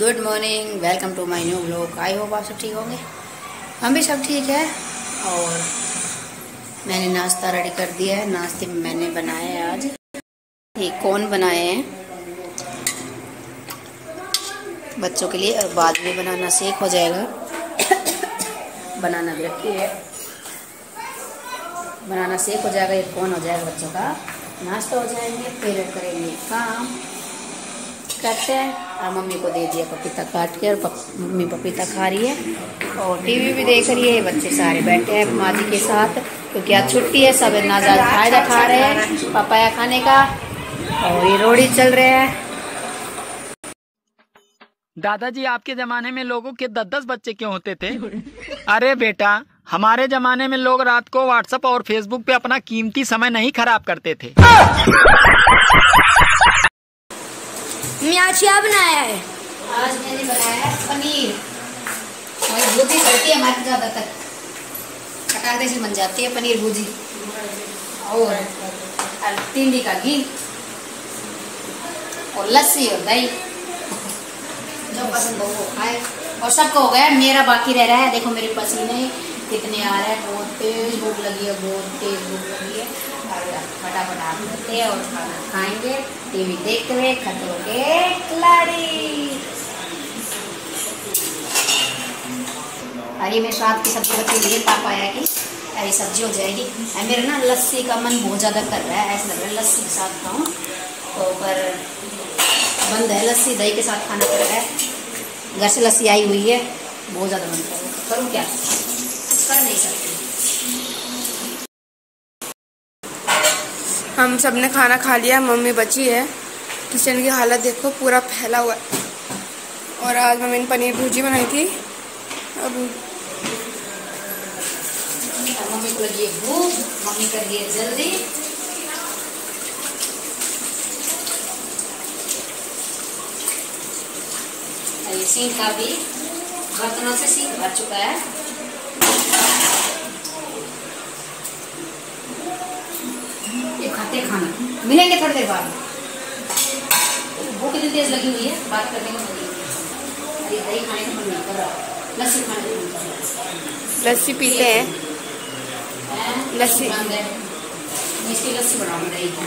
Good morning, welcome to my new blog. I hope आप सब ठीक होंगे। हम भी सब ठीक है। और मैंने नाश्ता रेडी कर दिया है। नाश्ते में मैंने बनाया है आज। ये कौन बनाए हैं? बच्चों के लिए। और बाद में बनाना सेक हो जाएगा। बनाना भी रखी है। बनाना सेक हो जाएगा। ये कौन हो जाएगा बच्चों का? नाश्ता हो जाएँगे, फिर करेंगे काम। करते हैं। और मम्मी को दे दिया पपीता काट के और पप, मम्मी पपीता खा रही है। और टीवी भी देख रही है बच्चे सारे बैठे हैं माजी के साथ क्योंकि आज छुट्टी है सब नाजायज फ़ायदा खा रहे हैं पपाया खाने का। और ये रोड़ी चल रहे हैं। दादाजी आपके जमाने में लोगों के दस दस बच्चे क्यों होते थे? अरे बेटा हमारे जमाने में लोग रात को व्हाट्सएप और फेसबुक पे अपना कीमती समय नहीं खराब करते थे। क्या बनाया है? आज मैंने बनाया है पनीर। वही भूजी करती है हमारे ज़्यादातर खटाखे से बन जाती है पनीर भूजी। और तिंडी का घी। और लस्सी और दही। जो पसंद हो वो खाए। और सबको हो गया, मेरा बाकी रह रहा है। देखो मेरे पसीने कितने आ रहे हैं। बहुत तेज भूख लगी है, बहुत तेज भूख लगी है। फटाफट और खाना खाएँगे टीवी देखते हुए खतरों के खिलाड़ी अरे मैं स्वाद की सब्ज़ी बच्ची लिए पापा कि सब्ज़ी हो जाएगी मेरा ना लस्सी का मन बहुत ज़्यादा कर रहा है ऐसा लग रहा है लस्सी के साथ खाऊं तो पर बंद है लस्सी दही के साथ खाना पड़ रहा है घर से लस्सी आई हुई है बहुत ज़्यादा मन कर रहा है करूँ क्या कर नहीं सकती हम सबने खाना खा लिया, मम्मी बची है। किचन की हालत देखो, पूरा फैला हुआ है। और आज मम्मी ने पनीर भुर्जी बनाई थी। अब मम्मी को लगी भूख, मम्मी कर रही जल्दी। सिंह का भी, बर्तनों से सिंह भर चुका है। ये खाते खाना। मिलेंगे थोड़ी देर बाद। भूख इतनी तेज लगी हुई है बात करने को अरे दही खाने का मन नहीं कर रहा। लस्सी खाने का मन कर रहा। लस्सी पीते हैं। लस्सी। इसकी लस्सी बनाऊँगा दही की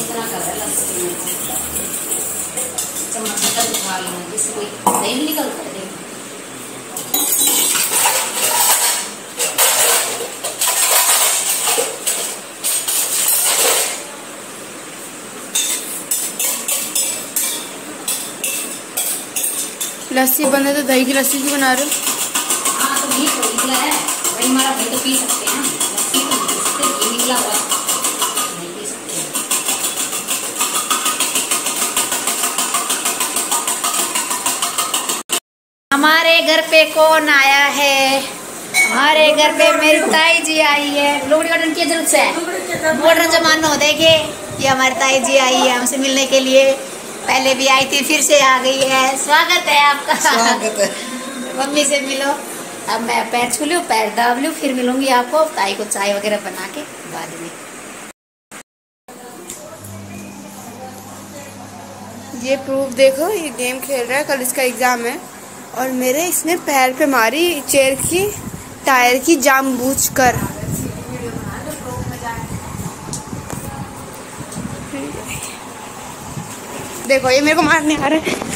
इतना कर लस्सी। तब खा लूँ जिससे कोई दही नहीं निकलता है देखो लस्सी बन तो दही की लस्सी क्यों बना रहे हो? हाँ तो घी तो निकला है। भाई हमारा भाई तो पी सकते हैं लस्सी तो पी सकते निकला हुआ है। नहीं पी सकते हमारे घर पे कौन आया है? हमारे घर पे मेरी ताई जी आई है। लोगड़ी बटन की ज़रूरत से। मॉडर्न जमाना हो देखे ये हमारी ताई जी आई है हमसे मिलने के लिए। पहले भी आई थी फिर से आ गई है। स्वागत है आपका। स्वागत है। मम्मी से मिलो। अब मैं पैर छू लूँ पैर दाब लूँ फिर मिलूँगी आपको। ताई को चाय वगैरह बना के बाद में। ये प्रूफ देखो ये गेम खेल रहा है। कल इसका एग्ज़ाम है। और मेरे इसने पैर पे मारी, चेयर की, टायर की जाम बूझ कर। देखो, ये मेरे को मारने आ रहा है।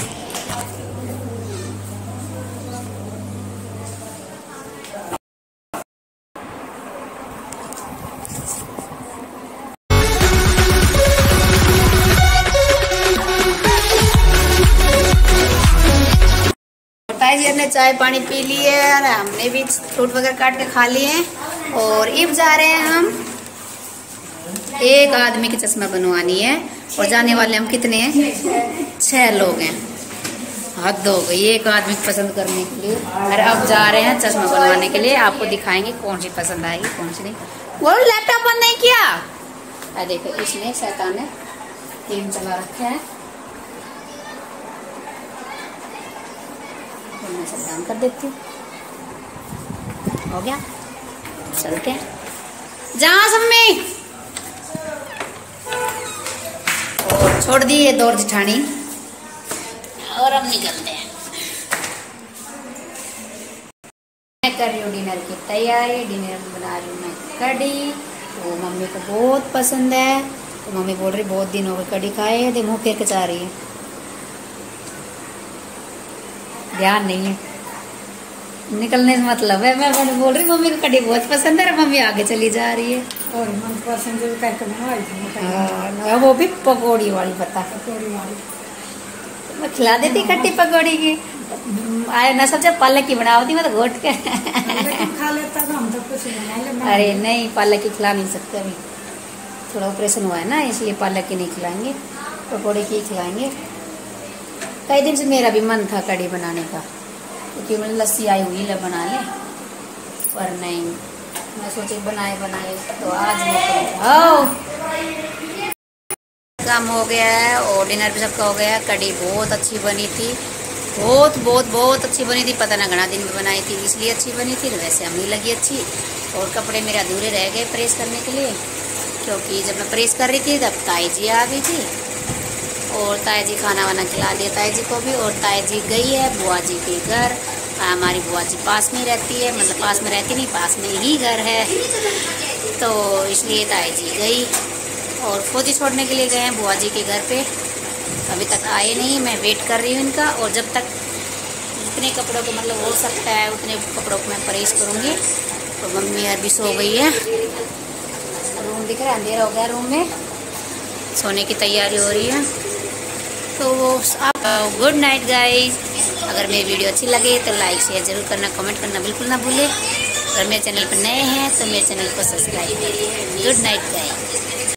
ताई जी ने चाय पानी पी ली है और हमने भी फ्रूट वगैरह काट के खा लिए हैं। और इब जा रहे हैं हम। एक आदमी की चश्मा बनवानी है और जाने वाले हम कितने हैं? छह लोग हैं। हद हो गई एक आदमी पसंद करने के लिए। और अब जा रहे हैं चश्मा बनवाने के लिए। आपको दिखाएँगे कौन सी पसंद आएगी, कौन सी नहीं। वो लैपटॉप बंद नहीं किया? देखो इसने शैतान ने फ़िल्म चला रखा है। मैं सब डाउन कर देती हूँ। हो गया? चलते हैं। जहाँ सम्मी छोड़ दी ये दौर जिठानी। और हम निकलते हैं। मैं कर रही हूँ डिनर की तैयारी। डिनर बना रही हूँ मैं कड़ी वो मम्मी को बहुत पसंद है। तो मम्मी बोल रही, बहुत दिन हो गए कड़ी खाए तो मुँह फेर के चाह रही है। ध्यान नहीं है। निकलने से मतलब है मैं मैंने बोल रही मम्मी को कड़ी बहुत पसंद है मम्मी आगे चली जा रही है। और मन पसंद थी हाँ, वो भी पकौड़ी वाली पता। पकौड़ी वाली। मैं खिला देती खट्टी पकौड़ी की। आए ना सोचा पालक की बनावती मैं तो घोट के। खा लेता तो हम तो कुछ बना अरे नहीं पालक की खिला नहीं सकते अभी। थोड़ा ऑपरेशन हुआ है ना इसलिए पालक की नहीं खिलाएँगे पकौड़े की खिलाएँगे। कई दिन से मेरा भी मन था कड़ी बनाने का। क्योंकि मैंने लस्सी आई हुई, ले बना ले। पर नहीं, मैं सोची बनाए बनाए तो आज आओ। काम हो गया है और डिनर भी सबका हो गया है। कड़ी बहुत अच्छी बनी थी। बहुत बहुत बहुत अच्छी बनी थी। पता ना, घना दिन में बनाई थी, इसलिए अच्छी बनी थी। वैसे हमें लगी अच्छी। और कपड़े मेरे अधूरे रह गए प्रेस करने के लिए। क्योंकि जब मैं प्रेस कर रही थी, तब ताई जी आ गई थी। और ताई जी खाना वाना खिला दिया ताई जी को भी और ताई जी गई है बुआ जी के घर। हमारी बुआ जी पास में रहती है मतलब पास में रहती नहीं, पास में ही घर है। तो इसलिए ताई जी गई और फौजी छोड़ने के लिए गए हैं बुआ जी के घर पे। अभी तक आए नहीं, मैं वेट कर रही हूँ इनका और जब तक जितने कपड़ों को मतलब हो सकता है उतने कपड़ों को मैं परहेज करूँगी। तो मम्मी अभी सो गई है। रूम दिख रहा है, अंधेरा हो गया रूम में। सोने की तैयारी हो रही है। तो आप गुड नाइट गाइज़ अगर मेरी वीडियो अच्छी लगे तो लाइक शेयर ज़रूर करना कमेंट करना बिल्कुल ना भूले। अगर मेरे चैनल पर नए हैं तो मेरे चैनल को सब्सक्राइब करिए गुड नाइट गाइस